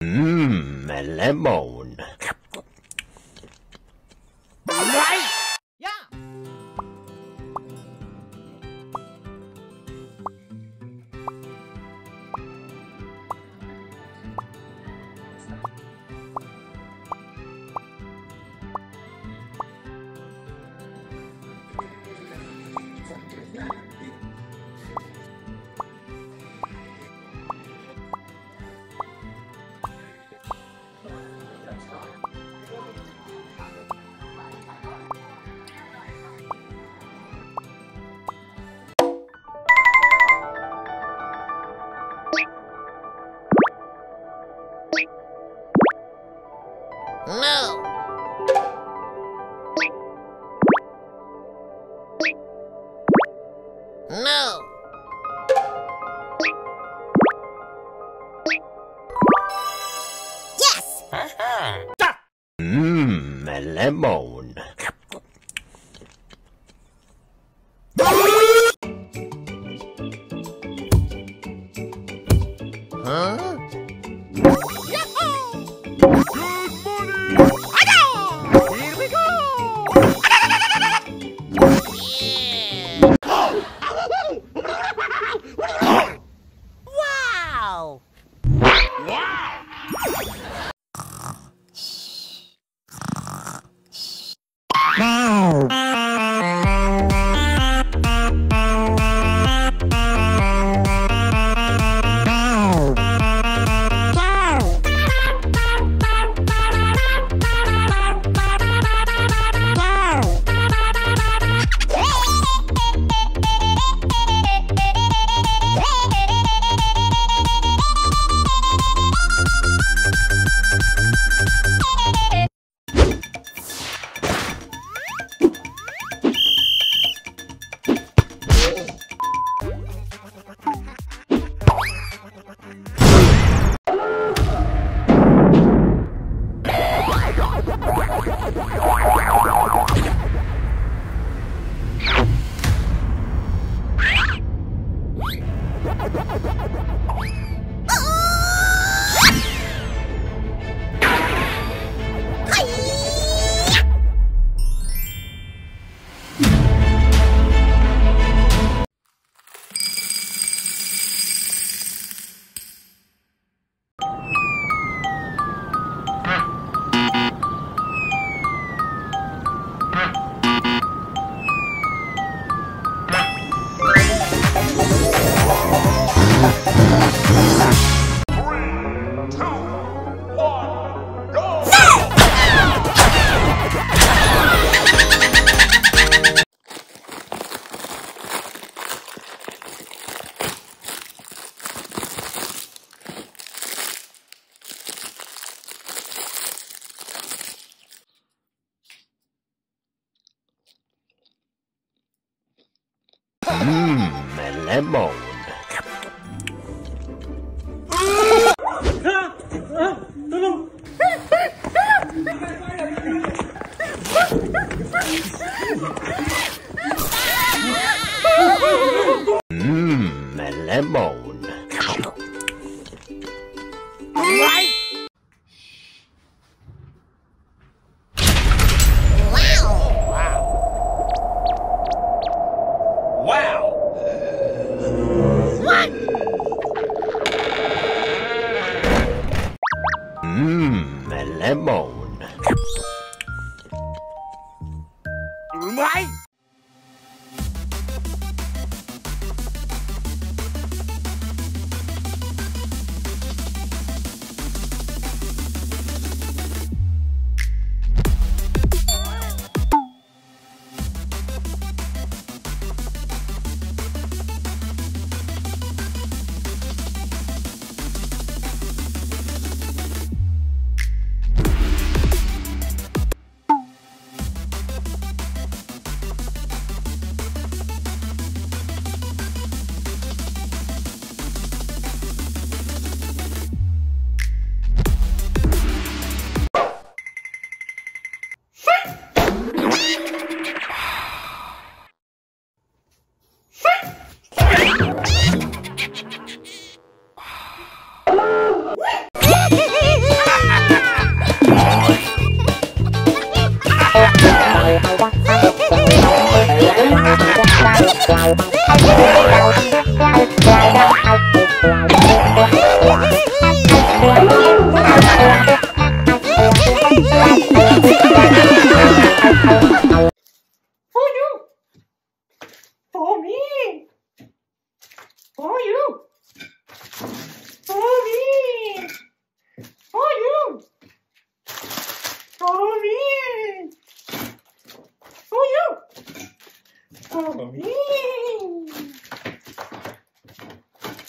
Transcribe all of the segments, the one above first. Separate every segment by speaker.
Speaker 1: Mmm, a lemon.
Speaker 2: No. No. Yes. Uh-huh.
Speaker 1: Mmm, a lemon. Mmm, lemon. Mmm,
Speaker 3: For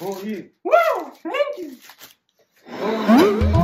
Speaker 3: Oh, For you. Wow, thank you. Oh,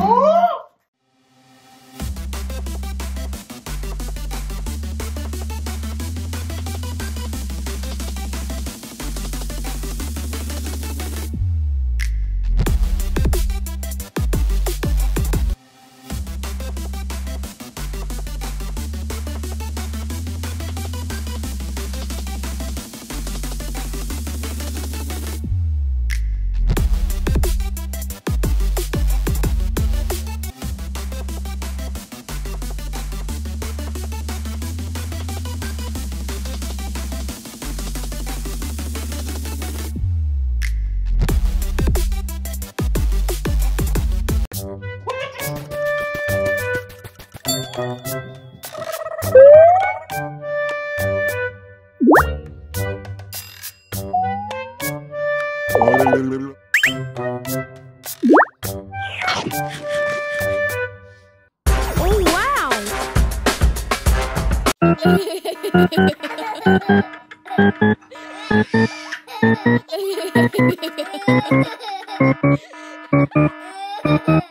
Speaker 4: Oh wow!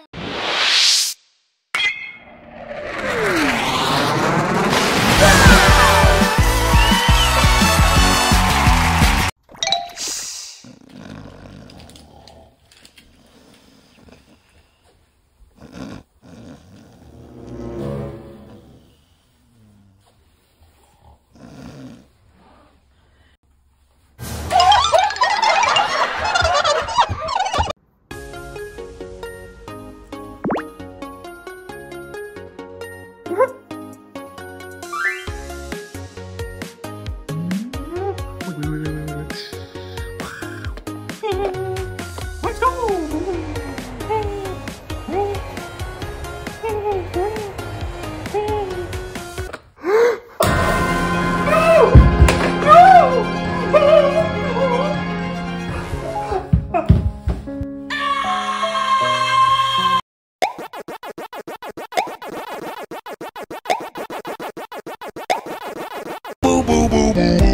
Speaker 5: boo boo boo.